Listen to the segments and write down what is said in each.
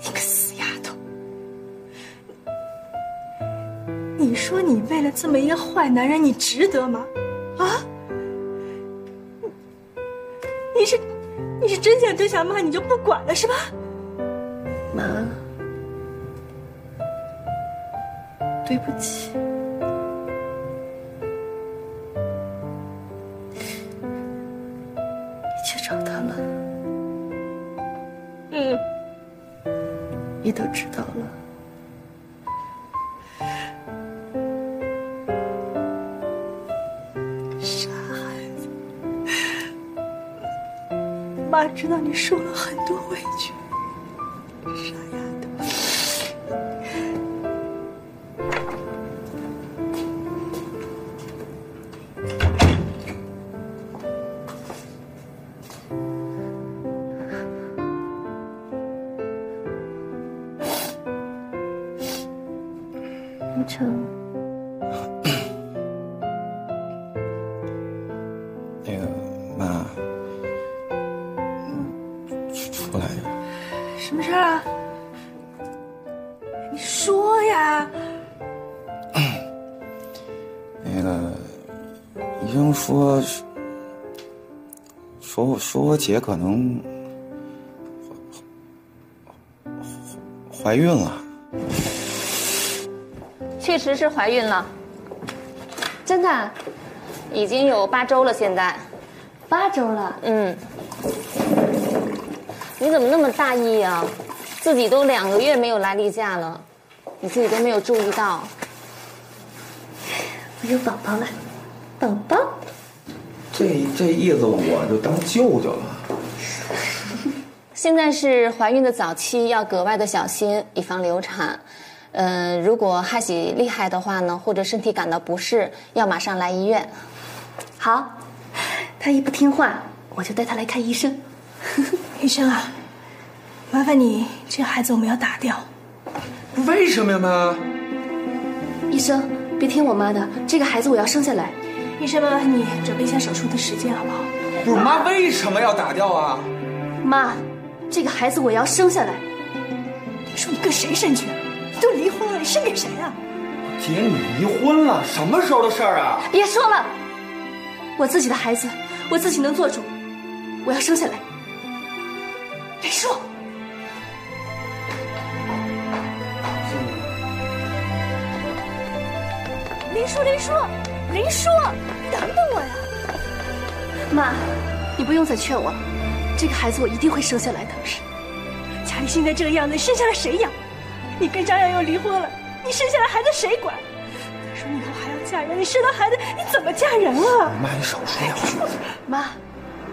你个死丫头！你说你为了这么一个坏男人，你值得吗？啊？你是你是真想真想骂你就不管了是吧？妈，对不起。妈知道你受了很多委屈，傻丫你说呀！那个医生说，说我说我姐可能怀怀孕了。确实是怀孕了，真的，已经有八周了。现在，八周了。嗯，你怎么那么大意啊？自己都两个月没有来例假了，你自己都没有注意到。我有宝宝了，宝宝。这这意思我就当舅舅了。现在是怀孕的早期，要格外的小心，以防流产。嗯、如果害喜厉害的话呢，或者身体感到不适，要马上来医院。好，他一不听话，我就带他来看医生。医生啊，麻烦你，这孩子我们要打掉。为什么呀，妈？医生，别听我妈的，这个孩子我要生下来。医生，麻烦你准备一下手术的时间好不好？不是妈，为什么要打掉啊？妈，这个孩子我要生下来。你说你跟谁生去？你都离婚了，你生给谁啊？姐，你离婚了？什么时候的事儿啊？别说了，我自己的孩子，我自己能做主，我要生下来。林叔，林叔，等等我呀！妈，你不用再劝我了，这个孩子我一定会生下来的。是，家里现在这个样子，生下来谁养？你跟张扬又离婚了，你生下来孩子谁管？再说你以后还要嫁人，你生了孩子你怎么嫁人啊？妈，你少说两句。妈，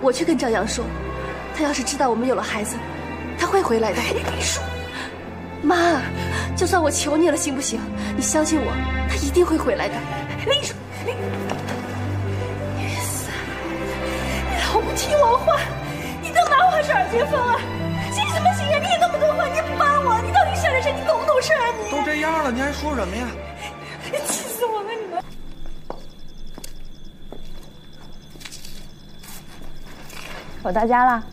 我去跟张扬说，他要是知道我们有了孩子，他会回来的。妈，就算我求你了，行不行？你相信我，他一定会回来的。林叔，林，你死孩子，你老不听我话，你都拿我是耳边风啊！行什么行啊？你也那么多话，你也不帮我，你到底是谁？你懂不懂事啊你？都这样了，你还说什么呀？气死我了！你们。我到家了。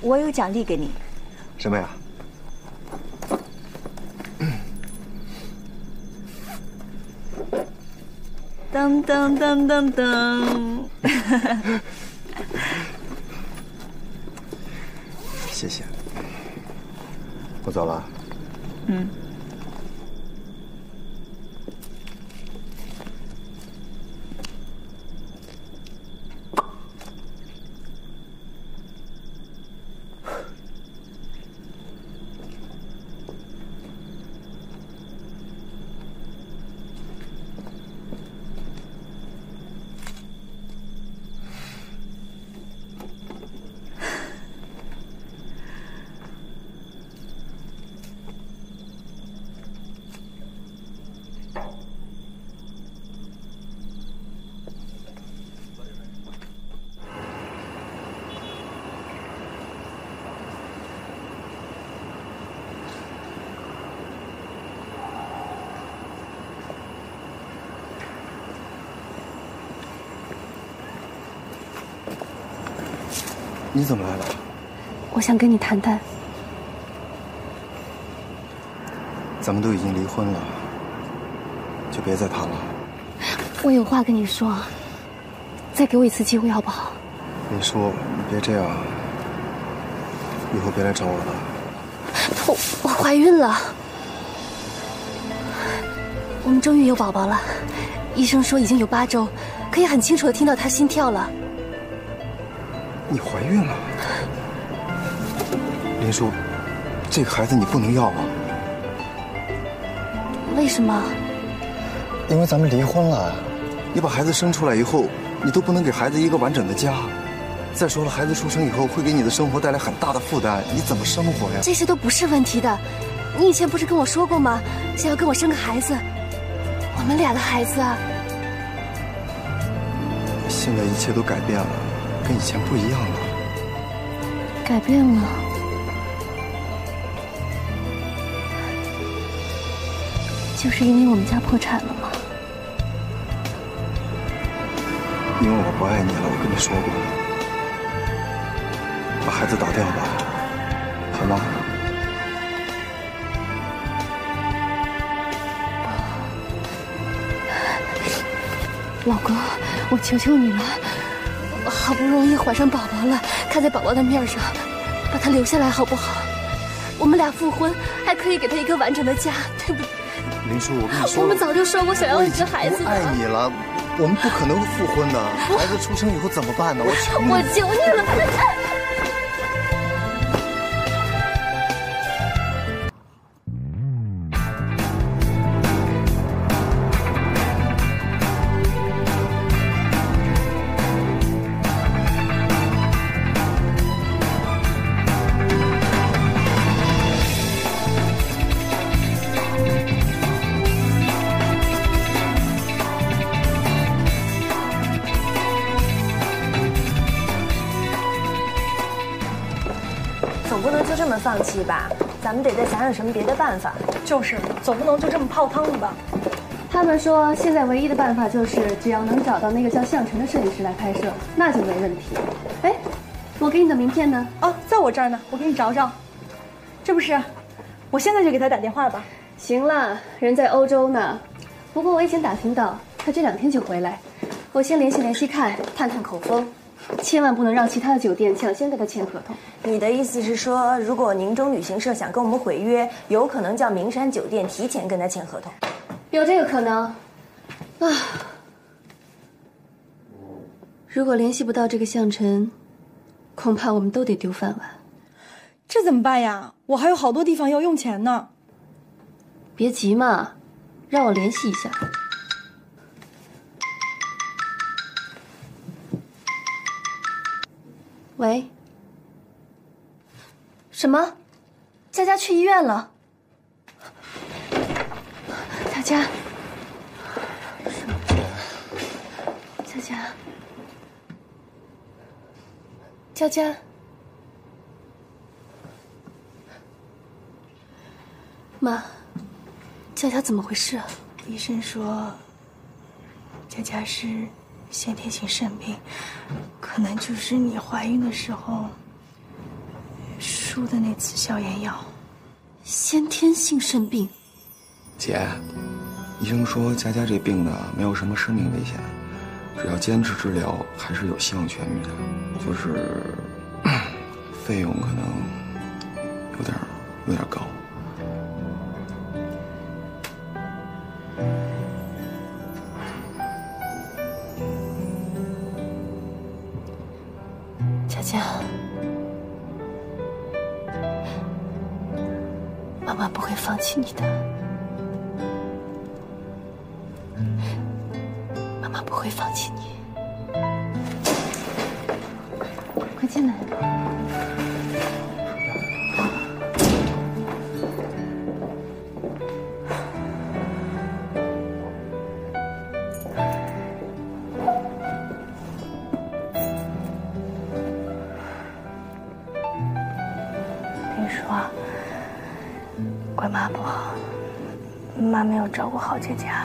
我有奖励给你，什么呀？噔噔噔噔噔。谢谢。我走了。嗯。你怎么来了？我想跟你谈谈。咱们都已经离婚了，就别再谈了。我有话跟你说，再给我一次机会好不好？你说，你别这样，以后别来找我了。我我怀孕了，我们终于有宝宝了。医生说已经有八周，可以很清楚的听到他心跳了。你怀孕了，林叔，这个孩子你不能要啊！为什么？因为咱们离婚了，你把孩子生出来以后，你都不能给孩子一个完整的家。再说了，孩子出生以后会给你的生活带来很大的负担，你怎么生活呀？这些都不是问题的。你以前不是跟我说过吗？想要跟我生个孩子，我们俩的孩子啊。现在一切都改变了，跟以前不一样了。改变了。就是因为我们家破产了吗？因为我不爱你了，我跟你说过。把孩子打掉吧，好吗？老公，我求求你了，我好不容易怀上宝宝了，看在宝宝的面上，把他留下来好不好？我们俩复婚，还可以给他一个完整的家，对不对？林叔，我跟你说，我们早就说过想要一个孩子。我爱你了，我们不可能复婚的。孩子出生以后怎么办呢？我求你，我求你了。总不能就这么放弃吧？咱们得再想想什么别的办法。就是，总不能就这么泡汤了吧？他们说现在唯一的办法就是只要能找到那个叫向晨的摄影师来拍摄，那就没问题。哎，我给你的名片呢？哦，在我这儿呢，我给你找找。这不是，我现在就给他打电话吧。行了，人在欧洲呢。不过我已经打听到，他这两天就回来。我先联系联系看，探探口风，千万不能让其他的酒店抢先跟他签合同。你的意思是说，如果宁中旅行社想跟我们毁约，有可能叫名山酒店提前跟他签合同？有这个可能。啊，如果联系不到这个向晨，恐怕我们都得丢饭碗。这怎么办呀？我还有好多地方要用钱呢。别急嘛，让我联系一下。喂？什么？佳佳去医院了？佳佳？佳佳？佳佳？妈，佳佳怎么回事啊？医生说，佳佳是先天性肾病，可能就是你怀孕的时候输的那次消炎药。先天性肾病？姐，医生说佳佳这病呢，没有什么生命危险，只要坚持治疗，还是有希望痊愈的。就是 费用可能有点有点高。佳佳，妈妈不会放弃你的，妈妈不会放弃你。快进来。妈不好，妈没有照顾好佳佳。